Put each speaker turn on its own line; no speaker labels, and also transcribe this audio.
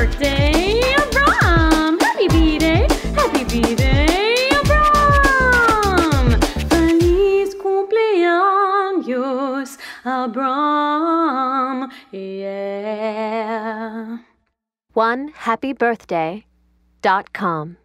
birthday, Abram! Happy birthday, Happy Abram! Feliz cumpleaños, Abram! Yeah!
One happy birthday dot com.